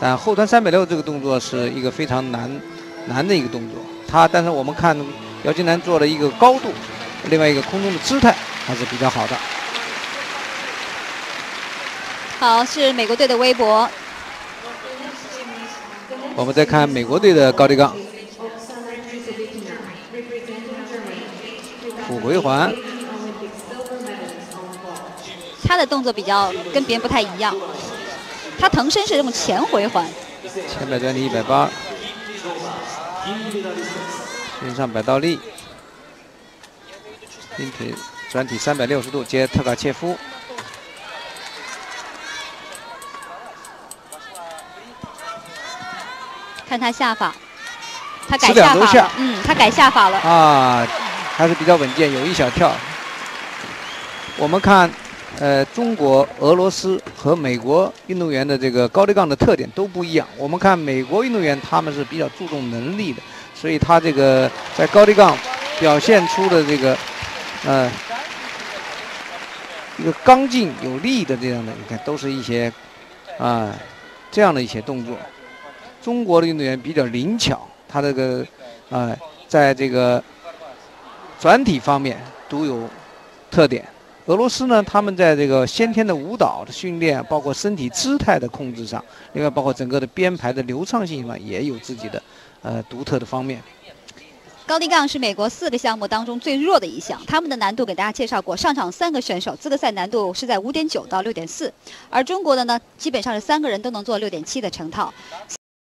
但后端三百六这个动作是一个非常难难的一个动作。他但是我们看姚金楠做了一个高度，另外一个空中的姿态还是比较好的。好，是美国队的微博。我们再看美国队的高低杠，俯回环。他的动作比较跟别人不太一样，他腾身是用前回环。前摆转体一百八，身上摆倒立，并腿转体三百六十度接特卡切夫。看他下法，他改下法了。嗯，他改下法了。啊，还是比较稳健，有一小跳。我们看，呃，中国、俄罗斯和美国运动员的这个高低杠的特点都不一样。我们看美国运动员，他们是比较注重能力的，所以他这个在高低杠表现出的这个，呃，一个刚劲有力的这样的，你看都是一些啊这样的一些动作。中国的运动员比较灵巧，他这个，呃，在这个转体方面独有特点。俄罗斯呢，他们在这个先天的舞蹈的训练，包括身体姿态的控制上，另外包括整个的编排的流畅性上，也有自己的呃独特的方面。高低杠是美国四个项目当中最弱的一项，他们的难度给大家介绍过。上场三个选手资格赛难度是在五点九到六点四，而中国的呢，基本上是三个人都能做六点七的成套。